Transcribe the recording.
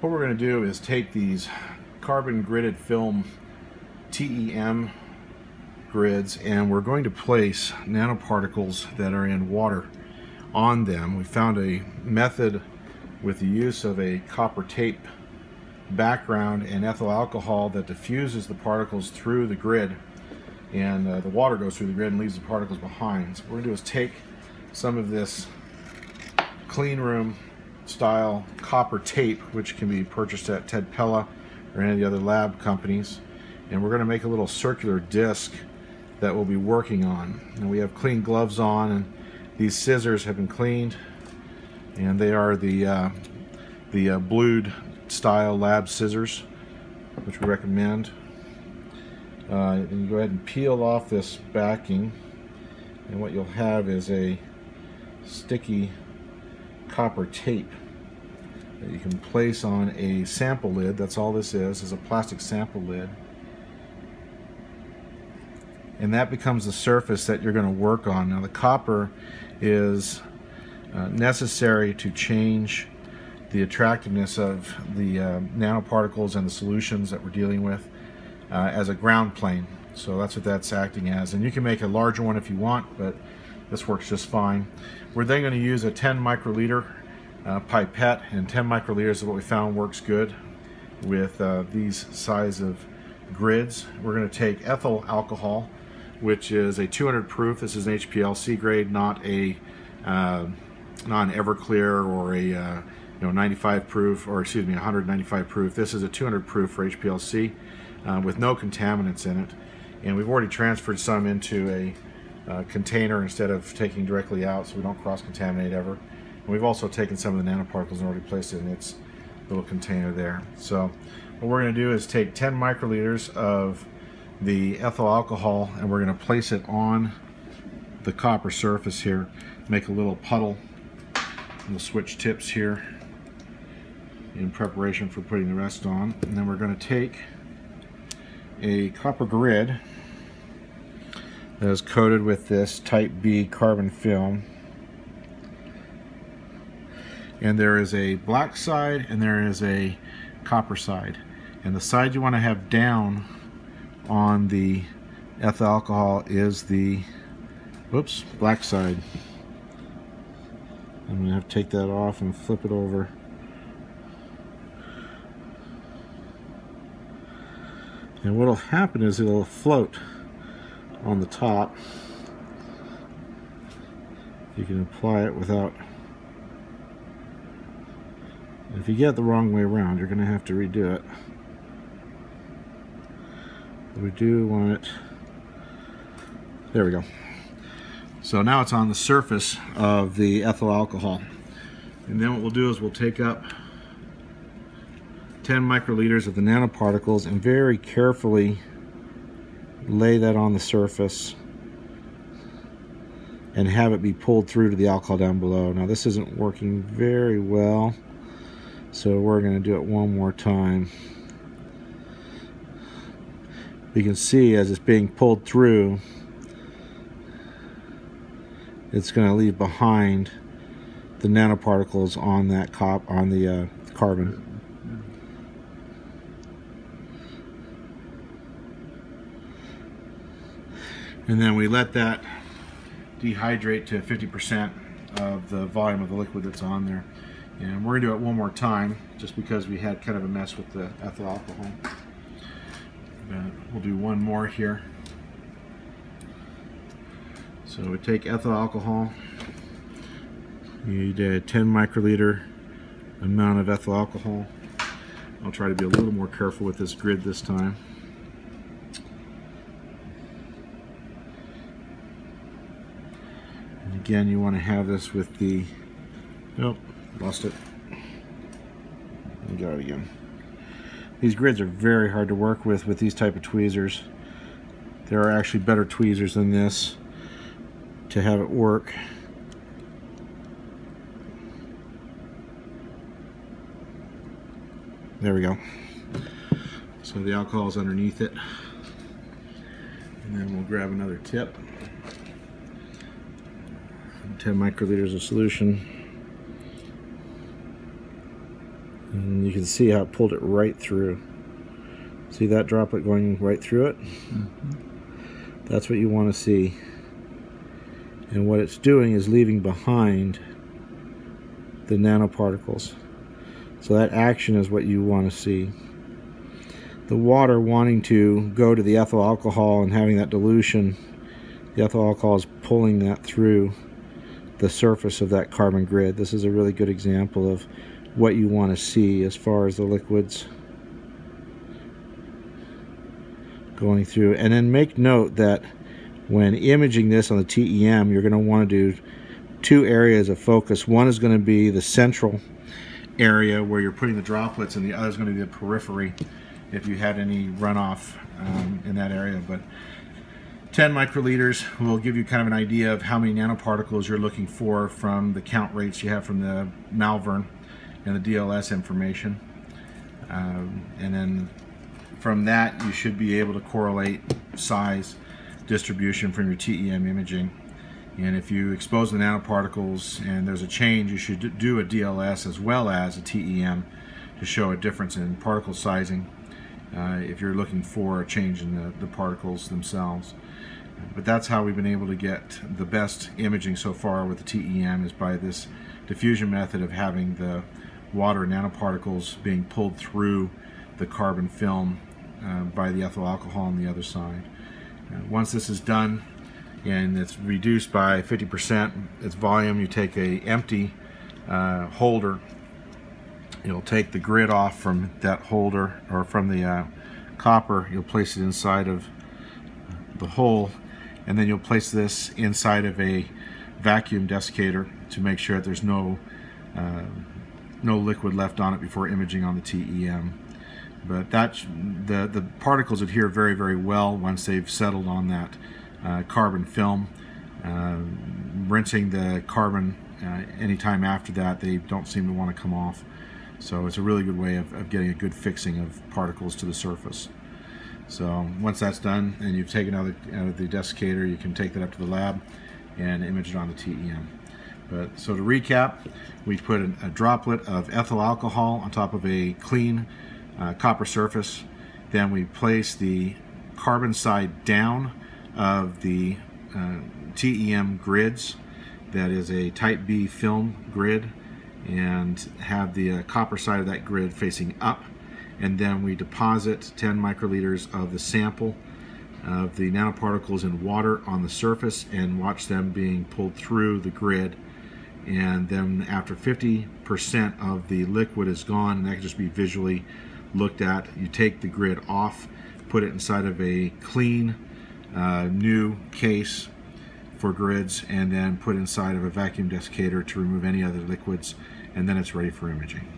What we're going to do is take these carbon gridded film TEM grids and we're going to place nanoparticles that are in water on them. We found a method with the use of a copper tape background and ethyl alcohol that diffuses the particles through the grid and uh, the water goes through the grid and leaves the particles behind. So what we're going to do is take some of this clean room style copper tape which can be purchased at Ted Pella or any of the other lab companies and we're going to make a little circular disc that we'll be working on. And we have clean gloves on and these scissors have been cleaned and they are the uh, the uh, blued style lab scissors which we recommend. Uh, and you go ahead and peel off this backing and what you'll have is a sticky copper tape that you can place on a sample lid. That's all this is, is a plastic sample lid and that becomes the surface that you're going to work on. Now the copper is uh, necessary to change the attractiveness of the uh, nanoparticles and the solutions that we're dealing with uh, as a ground plane. So that's what that's acting as. And you can make a larger one if you want, but this works just fine. We're then going to use a 10 microliter uh, pipette, and 10 microliters is what we found works good with uh, these size of grids. We're going to take ethyl alcohol, which is a 200 proof. This is an HPLC grade, not a uh, Everclear or a uh, you know 95 proof or excuse me 195 proof. This is a 200 proof for HPLC uh, with no contaminants in it, and we've already transferred some into a uh, container instead of taking directly out, so we don't cross contaminate ever. And we've also taken some of the nanoparticles and already placed it in its little container there. So what we're going to do is take 10 microliters of the ethyl alcohol and we're going to place it on the copper surface here. Make a little puddle we'll switch tips here in preparation for putting the rest on. And then we're going to take a copper grid that is coated with this type B carbon film and there is a black side and there is a copper side. And the side you want to have down on the ethyl alcohol is the whoops black side. I'm gonna have to take that off and flip it over. And what'll happen is it'll float on the top. You can apply it without if you get it the wrong way around you're gonna have to redo it. We do want it there we go. So now it's on the surface of the ethyl alcohol. And then what we'll do is we'll take up 10 microliters of the nanoparticles and very carefully lay that on the surface and have it be pulled through to the alcohol down below. Now this isn't working very well so we're going to do it one more time. You can see as it's being pulled through it's going to leave behind the nanoparticles on that cop on the uh, carbon. And then we let that dehydrate to 50% of the volume of the liquid that's on there and we're going to do it one more time just because we had kind of a mess with the ethyl alcohol we'll do one more here. So we take ethyl alcohol. You need a 10 microliter amount of ethyl alcohol. I'll try to be a little more careful with this grid this time. And again, you want to have this with the, nope, lost it. got it again. These grids are very hard to work with with these type of tweezers. There are actually better tweezers than this to have it work. There we go. So the alcohol is underneath it. And then we'll grab another tip. 10 microliters of solution. And you can see how it pulled it right through. See that droplet going right through it? Mm -hmm. That's what you want to see. And what it's doing is leaving behind the nanoparticles. So that action is what you want to see. The water wanting to go to the ethyl alcohol and having that dilution, the ethyl alcohol is pulling that through the surface of that carbon grid. This is a really good example of what you want to see as far as the liquids going through. And then make note that when imaging this on the TEM, you're going to want to do two areas of focus. One is going to be the central area where you're putting the droplets, and the other is going to be the periphery if you had any runoff um, in that area. But 10 microliters will give you kind of an idea of how many nanoparticles you're looking for from the count rates you have from the Malvern and the DLS information. Um, and then from that, you should be able to correlate size distribution from your TEM imaging. And if you expose the nanoparticles and there's a change, you should do a DLS as well as a TEM to show a difference in particle sizing uh, if you're looking for a change in the, the particles themselves. But that's how we've been able to get the best imaging so far with the TEM is by this diffusion method of having the water nanoparticles being pulled through the carbon film uh, by the ethyl alcohol on the other side. Uh, once this is done and it's reduced by 50% its volume, you take a empty uh, holder. You'll take the grid off from that holder or from the uh, copper. You'll place it inside of the hole and then you'll place this inside of a vacuum desiccator to make sure that there's no uh, no liquid left on it before imaging on the TEM. But that the, the particles adhere very, very well once they've settled on that uh, carbon film. Uh, rinsing the carbon uh, anytime after that, they don't seem to want to come off. So it's a really good way of, of getting a good fixing of particles to the surface. So once that's done and you've taken out, the, out of the desiccator, you can take that up to the lab and image it on the TEM. But so to recap, we put a, a droplet of ethyl alcohol on top of a clean uh, copper surface. Then we place the carbon side down of the uh, TEM grids. That is a type B film grid and have the uh, copper side of that grid facing up. And then we deposit 10 microliters of the sample of the nanoparticles in water on the surface and watch them being pulled through the grid and then after 50% of the liquid is gone and that can just be visually looked at. You take the grid off, put it inside of a clean uh, new case for grids, and then put inside of a vacuum desiccator to remove any other liquids, and then it's ready for imaging.